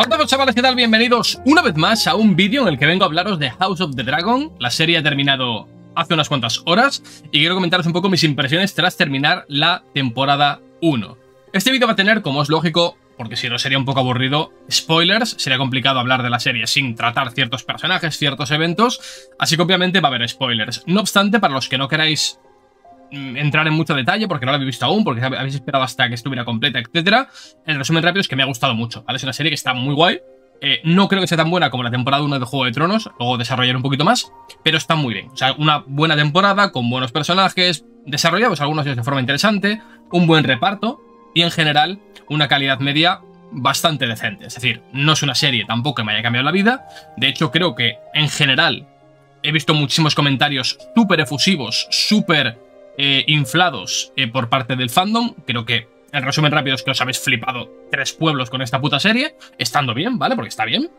Hola chavales, ¿qué tal? Bienvenidos una vez más a un vídeo en el que vengo a hablaros de House of the Dragon. La serie ha terminado hace unas cuantas horas y quiero comentaros un poco mis impresiones tras terminar la temporada 1. Este vídeo va a tener, como es lógico, porque si no sería un poco aburrido, spoilers, sería complicado hablar de la serie sin tratar ciertos personajes, ciertos eventos, así que obviamente va a haber spoilers. No obstante, para los que no queráis entrar en mucho detalle porque no la habéis visto aún, porque habéis esperado hasta que estuviera completa, etcétera. El resumen rápido es que me ha gustado mucho. Es una serie que está muy guay. Eh, no creo que sea tan buena como la temporada 1 de Juego de Tronos, luego desarrollar un poquito más, pero está muy bien. O sea, una buena temporada con buenos personajes, desarrollados algunos de forma interesante, un buen reparto y en general una calidad media bastante decente. Es decir, no es una serie tampoco que me haya cambiado la vida. De hecho, creo que en general he visto muchísimos comentarios súper efusivos, súper eh, inflados eh, por parte del fandom. Creo que, en resumen rápido, es que os habéis flipado tres pueblos con esta puta serie, estando bien, ¿vale? Porque está bien.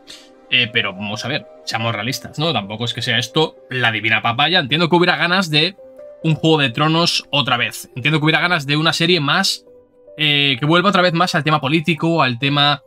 Eh, pero vamos a ver, seamos realistas, ¿no? Tampoco es que sea esto la divina papaya. Entiendo que hubiera ganas de un Juego de Tronos otra vez. Entiendo que hubiera ganas de una serie más eh, que vuelva otra vez más al tema político, al tema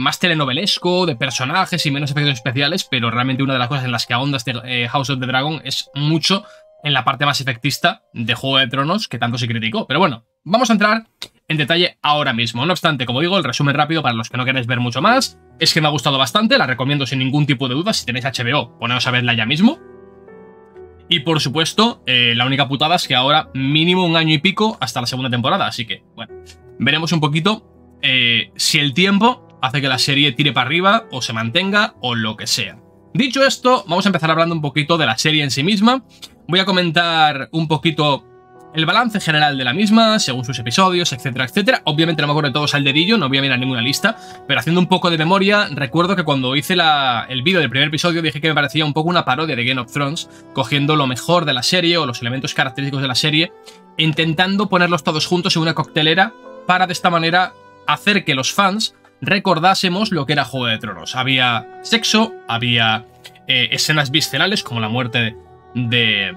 más telenovelesco, de personajes y menos efectos especiales, pero realmente una de las cosas en las que ahonda este House of the Dragon es mucho en la parte más efectista de Juego de Tronos que tanto se criticó. Pero bueno, vamos a entrar en detalle ahora mismo. No obstante, como digo, el resumen rápido para los que no queréis ver mucho más es que me ha gustado bastante, la recomiendo sin ningún tipo de duda. Si tenéis HBO, poneos a verla ya mismo. Y por supuesto, la única putada es que ahora mínimo un año y pico hasta la segunda temporada, así que, bueno, veremos un poquito eh, si el tiempo hace que la serie tire para arriba o se mantenga o lo que sea. Dicho esto, vamos a empezar hablando un poquito de la serie en sí misma. Voy a comentar un poquito el balance general de la misma, según sus episodios, etcétera, etcétera. Obviamente no me acuerdo de todos al dedillo, no voy a mirar ninguna lista, pero haciendo un poco de memoria, recuerdo que cuando hice el vídeo del primer episodio dije que me parecía un poco una parodia de Game of Thrones, cogiendo lo mejor de la serie o los elementos característicos de la serie, intentando ponerlos todos juntos en una coctelera para de esta manera hacer que los fans recordásemos lo que era Juego de Tronos. Había sexo, había eh, escenas viscerales como la muerte de,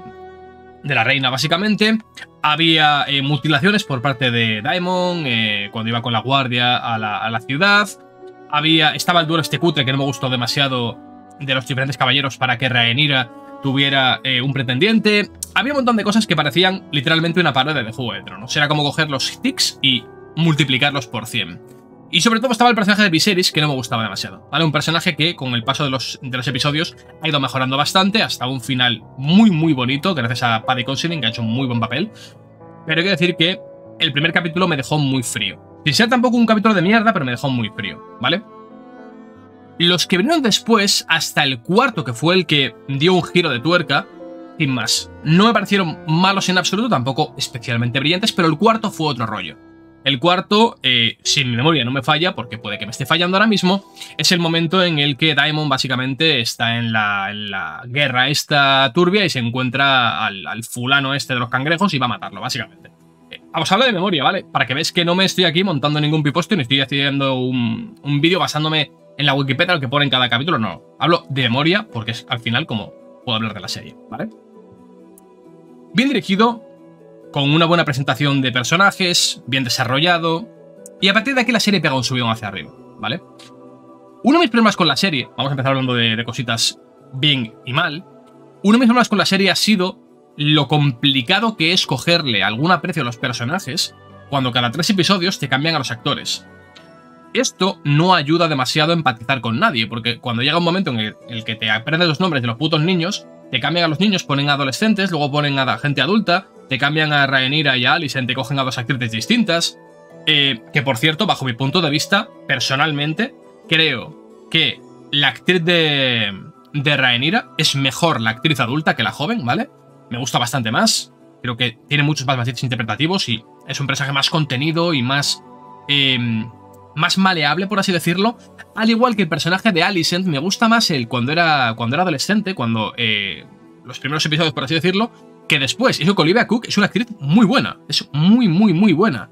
de la reina básicamente, había eh, mutilaciones por parte de Daemon eh, cuando iba con la guardia a la, ciudad, había, estaba el duelo este cutre que no me gustó demasiado de los diferentes caballeros para que Rhaenyra tuviera un pretendiente. Había un montón de cosas que parecían literalmente una parodia de Juego de Tronos. Era como coger los tics y multiplicarlos por 100. Y sobre todo estaba el personaje de Viserys, que no me gustaba demasiado. ¿Vale? Un personaje que con el paso de los, de los episodios ha ido mejorando bastante hasta un final muy, muy bonito, gracias a Paddy Considine, que ha hecho un muy buen papel. Pero hay que decir que el primer capítulo me dejó muy frío. Sin ser tampoco un capítulo de mierda, pero me dejó muy frío, ¿vale? Los que vinieron después, hasta el cuarto, que fue el que dio un giro de tuerca, sin más. No me parecieron malos en absoluto, tampoco especialmente brillantes, pero el cuarto fue otro rollo. El cuarto, eh, si mi memoria no me falla, porque puede que me esté fallando ahora mismo, es el momento en el que Daemon básicamente está en la, guerra esta turbia y se encuentra al, fulano este de los cangrejos y va a matarlo, básicamente. Eh, os hablo de memoria, ¿vale? Para que veáis que no me estoy aquí montando ningún piposto ni estoy haciendo un, un vídeo basándome en la Wikipedia, lo que pone en cada capítulo, no. Hablo de memoria porque es al final como puedo hablar de la serie, ¿vale? Bien dirigido, con una buena presentación de personajes, bien desarrollado, y a partir de aquí la serie pega un subidón hacia arriba, ¿vale? Uno de mis problemas con la serie, vamos a empezar hablando de, cositas bien y mal, uno de mis problemas con la serie ha sido lo complicado que es cogerle algún aprecio a los personajes cuando cada tres episodios te cambian a los actores. Esto no ayuda demasiado a empatizar con nadie, porque cuando llega un momento en el, que te aprendes los nombres de los putos niños, te cambian a los niños, ponen a adolescentes, luego ponen a gente adulta, te cambian a Rhaenyra y a Alicent, te cogen a dos actrices distintas. Eh, que por cierto, bajo mi punto de vista, personalmente, creo que la actriz de, de Rhaenyra es mejor la actriz adulta que la joven, ¿vale? Me gusta bastante más. Creo que tiene muchos más matices interpretativos y es un personaje más contenido y más. Em, más maleable, por así decirlo. Al igual que el personaje de Alicent, me gusta más él cuando era, cuando era adolescente, cuando. Eh, los primeros episodios, por así decirlo, que después. Eso que Olivia Cook es una actriz muy buena. Es muy, muy, muy buena.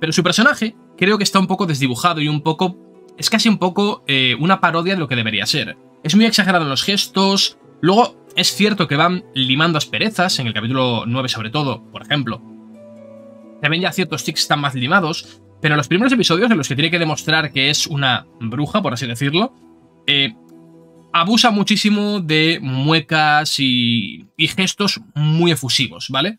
Pero su personaje creo que está un poco desdibujado y un poco. Es casi un poco eh, una parodia de lo que debería ser. Es muy exagerado en los gestos. Luego, es cierto que van limando asperezas, en el capítulo 9 sobre todo, por ejemplo. También ya ciertos tics están más limados, pero en los primeros episodios en los que tiene que demostrar que es una bruja, por así decirlo, eh, abusa muchísimo de muecas y, gestos muy efusivos, ¿vale?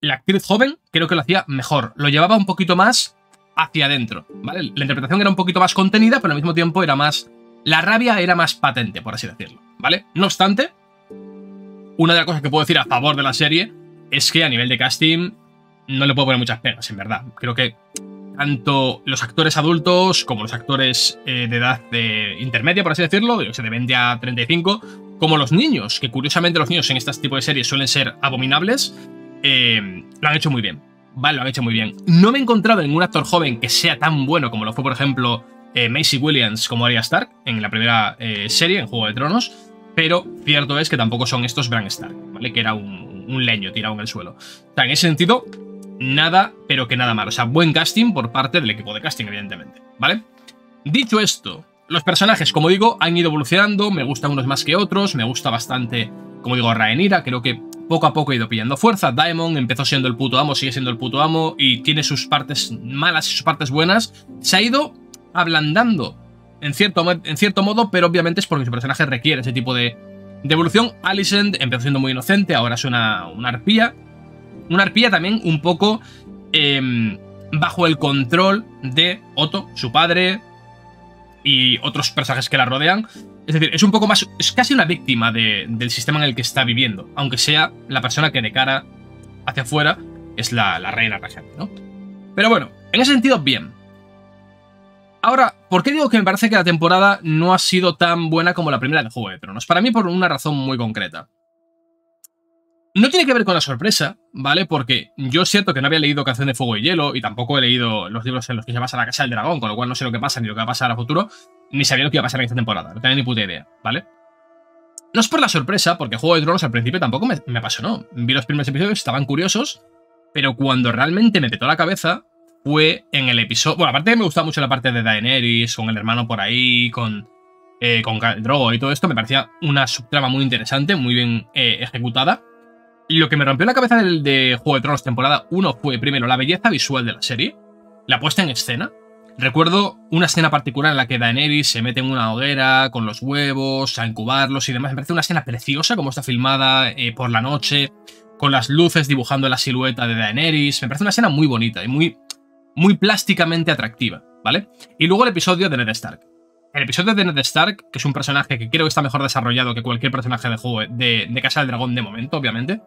La actriz joven creo que lo hacía mejor, lo llevaba un poquito más hacia adentro, ¿vale? La interpretación era un poquito más contenida, pero al mismo tiempo era más... La rabia era más patente, por así decirlo, ¿vale? No obstante, una de las cosas que puedo decir a favor de la serie es que a nivel de casting no le puedo poner muchas pegas, en verdad. Creo que tanto los actores adultos como los actores eh, de edad de intermedia, por así decirlo, de, de 20 a 35, como los niños, que curiosamente los niños en este tipo de series suelen ser abominables, eh, lo han hecho muy bien. Vale, lo han hecho muy bien. No me he encontrado ningún actor joven que sea tan bueno como lo fue, por ejemplo, eh, Macy Williams como Arya Stark en la primera serie, en Juego de Tronos, pero cierto es que tampoco son estos Bran Stark, ¿vale? Que era un, un leño tirado en el suelo. O sea, en ese sentido, nada, pero que nada malo. O sea, buen casting por parte del equipo de casting, evidentemente, ¿vale? Dicho esto, los personajes, como digo, han ido evolucionando, me gustan unos más que otros, me gusta bastante, como digo, Rhaenyra, creo que poco a poco ha ido pillando fuerza, Daemon empezó siendo el puto amo, sigue siendo el puto amo y tiene sus partes malas y sus partes buenas, se ha ido ablandando en cierto, en cierto modo, pero obviamente es porque su personaje requiere ese tipo de, de evolución. Alicent empezó siendo muy inocente, ahora es una, una arpía, una arpía también un poco em, bajo el control de Otto, su padre, y otros personajes que la rodean. Es decir, es un poco más. Es casi una víctima del sistema en el que está viviendo. Aunque sea la persona que de cara hacia afuera es la, reina regente, ¿no? Pero bueno, en ese sentido, bien. Ahora, ¿por qué digo que me parece que la temporada no ha sido tan buena como la primera de Juego de Tronos? Para mí, por una razón muy concreta. No tiene que ver con la sorpresa, ¿vale? Porque yo es cierto que no había leído Canción de Fuego y Hielo y tampoco he leído los libros en los que se basa la Casa del Dragón, con lo cual no sé lo que pasa ni lo que va a pasar a futuro, ni sabía lo que iba a pasar en esta temporada, no tenía ni puta idea, ¿vale? No es por la sorpresa, porque Juego de Tronos al principio tampoco me, me apasionó. Vi los primeros episodios, estaban curiosos, pero cuando realmente me petó la cabeza fue en el episodio... Bueno, aparte me gustaba mucho la parte de Daenerys, con el hermano por ahí, con, eh, con Drogo y todo esto, me parecía una subtrama muy interesante, muy bien eh, ejecutada. Lo que me rompió la cabeza del de Juego de Tronos temporada 1 fue, primero, la belleza visual de la serie, la puesta en escena. Recuerdo una escena particular en la que Daenerys se mete en una hoguera con los huevos, a incubarlos y demás. Me parece una escena preciosa, como está filmada eh, por la noche, con las luces dibujando la silueta de Daenerys. Me parece una escena muy bonita y muy, muy plásticamente atractiva, ¿vale? Y luego el episodio de Ned Stark. El episodio de Ned Stark, que es un personaje que creo que está mejor desarrollado que cualquier personaje de juego de, Casa del Dragón de momento, obviamente.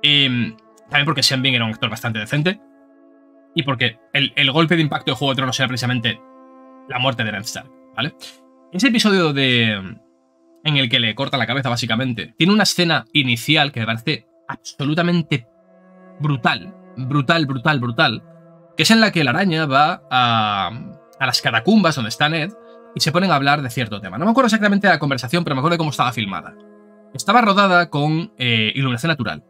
También porque Sean Bean era un actor bastante decente. Y porque el, golpe de impacto de Juego de Tronos era precisamente la muerte de Ned Stark, ¿vale? Ese episodio de. en el que le corta la cabeza, básicamente, tiene una escena inicial que me parece absolutamente brutal. Brutal, brutal, brutal. Que es en la que la araña va a, a las catacumbas donde está Ned y se ponen a hablar de cierto tema. No me acuerdo exactamente de la conversación, pero me acuerdo de cómo estaba filmada. Estaba rodada con eh, iluminación natural.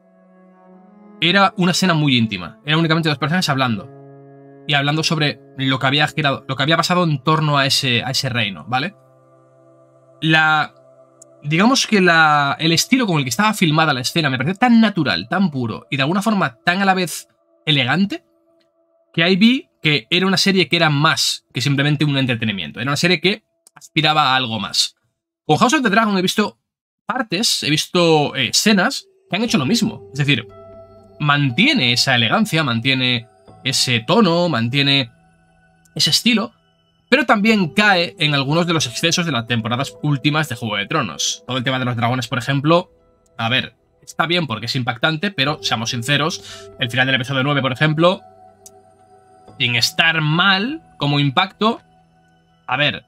Era una escena muy íntima. Era únicamente dos personas hablando. Y hablando sobre lo que había girado, lo que había pasado en torno a ese, a ese reino, ¿vale? La. Digamos que la, el estilo con el que estaba filmada la escena me pareció tan natural, tan puro y de alguna forma tan a la vez elegante que ahí vi que era una serie que era más que simplemente un entretenimiento. Era una serie que aspiraba a algo más. Con House of the Dragon he visto partes, he visto eh, escenas que han hecho lo mismo. Es decir, mantiene esa elegancia, mantiene ese tono, mantiene ese estilo, pero también cae en algunos de los excesos de las temporadas últimas de Juego de Tronos. Todo el tema de los dragones, por ejemplo, a ver, está bien porque es impactante, pero seamos sinceros, el final del episodio 9, por ejemplo, sin estar mal como impacto, a ver,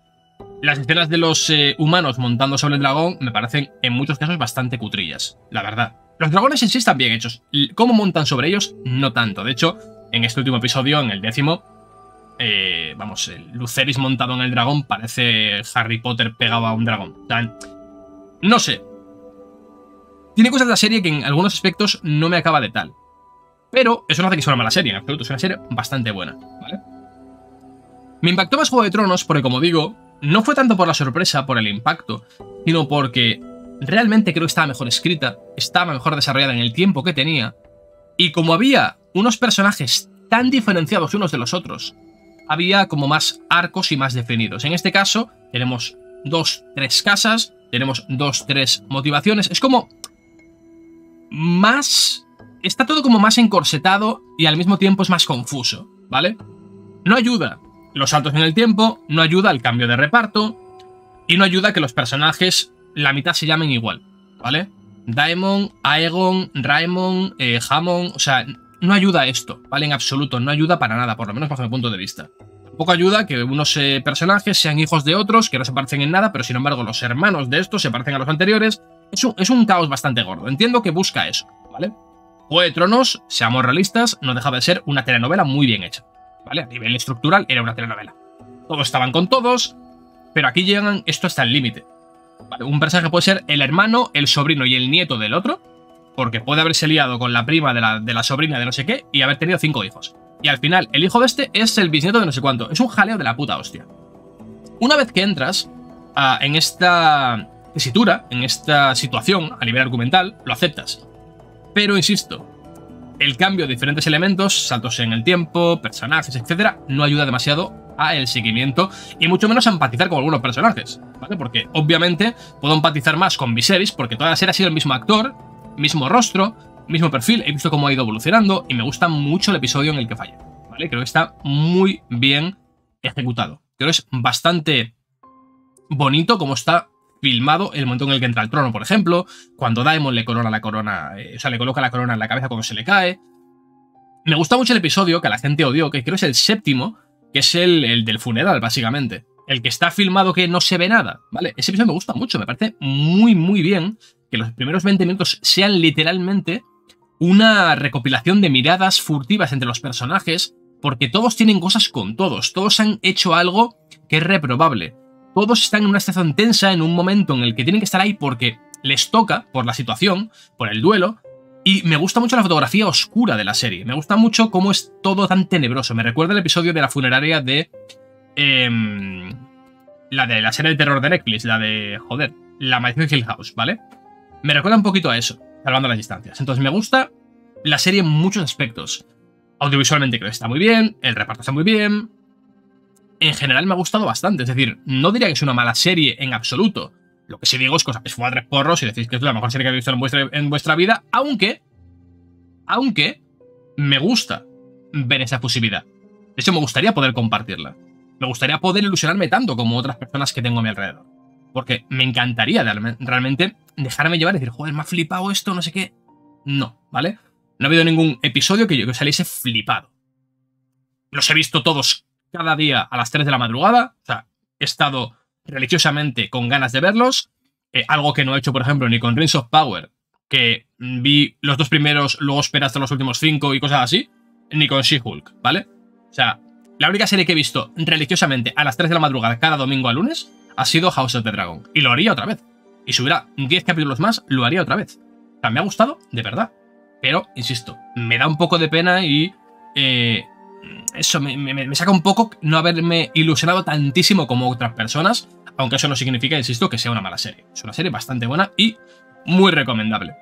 las escenas de los eh, humanos montando sobre el dragón me parecen en muchos casos bastante cutrillas, la verdad. Los dragones en sí están bien hechos. ¿Cómo montan sobre ellos? No tanto. De hecho, en este último episodio, en el décimo, eh, vamos, el Luceris montado en el dragón parece Harry Potter pegado a un dragón. no sé. Tiene cosas de la serie que en algunos aspectos no me acaba de tal. Pero eso no hace que sea una mala serie, en absoluto. Es una serie bastante buena, ¿vale? Me impactó más Juego de Tronos porque, como digo, no fue tanto por la sorpresa, por el impacto, sino porque realmente creo que estaba mejor escrita, estaba mejor desarrollada en el tiempo que tenía, y como había unos personajes tan diferenciados unos de los otros, había como más arcos y más definidos. En este caso, tenemos dos, tres casas, tenemos dos, tres motivaciones. Es como más... Está todo como más encorsetado y al mismo tiempo es más confuso, ¿vale? No ayuda los saltos en el tiempo, no ayuda el cambio de reparto y no ayuda que los personajes la mitad se llamen igual, ¿vale? Daemon, Aegon, Raemon, eh, Hammond, o sea, no ayuda esto, ¿vale? En absoluto, no ayuda para nada, por lo menos bajo mi punto de vista. Poco ayuda que unos eh, personajes sean hijos de otros, que no se parecen en nada, pero sin embargo los hermanos de estos se parecen a los anteriores. Es un, es un caos bastante gordo, entiendo que busca eso, ¿vale? Juego de Tronos, seamos realistas, no dejaba de ser una telenovela muy bien hecha, ¿vale? A nivel estructural era una telenovela. Todos estaban con todos, pero aquí llegan esto hasta el límite. Un personaje puede ser el hermano, el sobrino y el nieto del otro, porque puede haberse liado con la prima de la, de la sobrina de no sé qué y haber tenido cinco hijos. Y al final, el hijo de este es el bisnieto de no sé cuánto. Es un jaleo de la puta hostia. Una vez que entras ah, en esta tesitura, en esta situación a nivel argumental, lo aceptas. Pero insisto, el cambio de diferentes elementos, saltos en el tiempo, personajes, etcétera, no ayuda demasiado a el seguimiento y mucho menos a empatizar con algunos personajes, ¿vale? Porque obviamente puedo empatizar más con Viserys porque toda la serie ha sido el mismo actor, mismo rostro, mismo perfil, he visto cómo ha ido evolucionando y me gusta mucho el episodio en el que falla, ¿vale? Creo que está muy bien ejecutado. Creo que es bastante bonito como está filmado el momento en el que entra al trono, por ejemplo, cuando Daemon le corona la corona, eh, o sea, le coloca la corona en la cabeza cuando se le cae. Me gusta mucho el episodio que la gente odió, que creo es el séptimo, que es el, el del funeral, básicamente. El que está filmado que no se ve nada, ¿vale? Ese episodio me gusta mucho, me parece muy, muy bien que los primeros 20 minutos sean literalmente una recopilación de miradas furtivas entre los personajes, porque todos tienen cosas con todos, todos han hecho algo que es reprobable. Todos están en una situación tensa en un momento en el que tienen que estar ahí porque les toca, por la situación, por el duelo, y me gusta mucho la fotografía oscura de la serie. Me gusta mucho cómo es todo tan tenebroso. Me recuerda el episodio de la funeraria de... Em, la de la serie de terror de Netflix, la de... Joder, la maldición Hill House, ¿vale? Me recuerda un poquito a eso, salvando las distancias. Entonces me gusta la serie en muchos aspectos. Audiovisualmente creo que está muy bien, el reparto está muy bien. En general me ha gustado bastante, es decir, no diría que es una mala serie en absoluto. Lo que sí digo es que es fumar tres porros y decís que es la mejor serie que habéis visto en vuestra, en vuestra vida, aunque, aunque me gusta ver esa posibilidad. De hecho, me gustaría poder compartirla. Me gustaría poder ilusionarme tanto como otras personas que tengo a mi alrededor. Porque me encantaría realmente dejarme llevar y decir, joder, me ha flipado esto, no sé qué. No, ¿vale? No ha habido ningún episodio que yo que saliese flipado. Los he visto todos cada día a las 3 de la madrugada. O sea, he estado religiosamente con ganas de verlos. Eh, algo que no he hecho, por ejemplo, ni con Rings of Power, que vi los dos primeros, luego esperé hasta los últimos cinco y cosas así, ni con She-Hulk, ¿vale? O sea, la única serie que he visto religiosamente a las 3 de la madrugada cada domingo a lunes ha sido House of the Dragon. Y lo haría otra vez. Y si hubiera 10 capítulos más, lo haría otra vez. O sea, me ha gustado, de verdad. Pero, insisto, me da un poco de pena y... Eh, eso me, saca un poco no haberme ilusionado tantísimo como otras personas, aunque eso no significa, insisto, que sea una mala serie. Es una serie bastante buena y muy recomendable.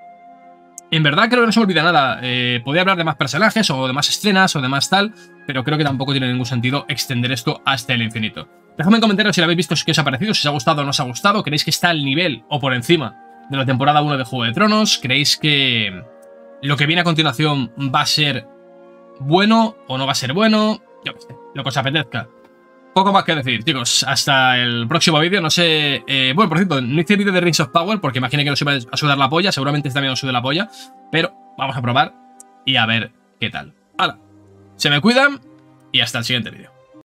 En verdad creo que no se me olvida nada. Eh, podría hablar de más personajes o de más escenas o de más tal, pero creo que tampoco tiene ningún sentido extender esto hasta el infinito. Dejadme en comentarios si lo habéis visto, qué os ha parecido, si os ha gustado o no os ha gustado. ¿Creéis que está al nivel o por encima de la temporada 1 de Juego de Tronos? ¿Creéis que lo que viene a continuación va a ser bueno o no va a ser bueno? Yo qué sé, lo que os apetezca. Poco más que decir, chicos. Hasta el próximo vídeo. No sé. Eh, bueno, por cierto, no hice vídeo de Rings of Power porque imaginé que os iba a sudar la polla. Seguramente también os sude la polla. Pero vamos a probar y a ver qué tal. ¡Hala! Se me cuidan y hasta el siguiente vídeo.